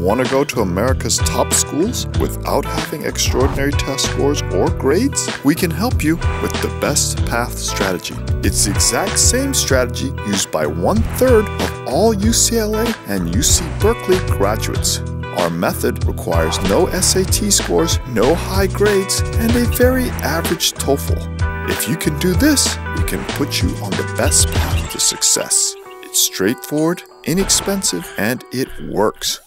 Want to go to America's top schools without having extraordinary test scores or grades? We can help you with the best path strategy. It's the exact same strategy used by one third of all UCLA and UC Berkeley graduates. Our method requires no SAT scores, no high grades, and a very average TOEFL. If you can do this, we can put you on the best path to success. It's straightforward, inexpensive, and it works.